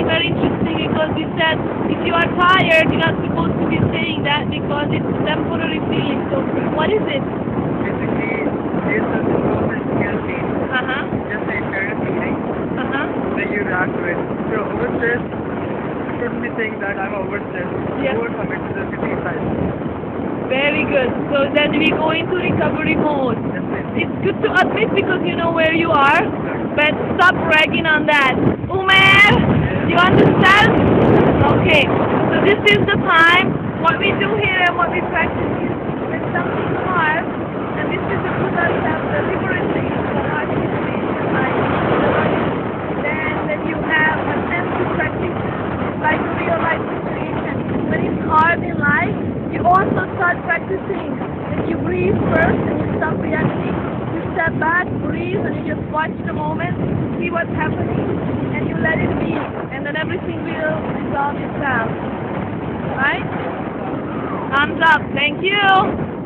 something very interesting because you said if you are tired, you're not supposed to be saying that because it's a temporary feeling. So what is it? Basically, this is the moment. Uh huh. Just say you're feeling, Uh huh. then you react to it. So overstressed, you shouldn't be saying that I'm overstressed. Yeah. You won't to the city. Very good. So then we go into recovery mode. It's good to admit because you know where you are, but stop bragging on that. Umer? Okay. So this is the time. What we do here and what we practice is when something hard, and this is the situation, like then then you have a sense to practice like a real life situation. When it's hard in life, you also start practicing. If you breathe first and you stop reacting, you step back, breathe, and you just watch the moment, see what's happening, and you let it be, and will resolve itself. Right? Thumbs up. Thank you.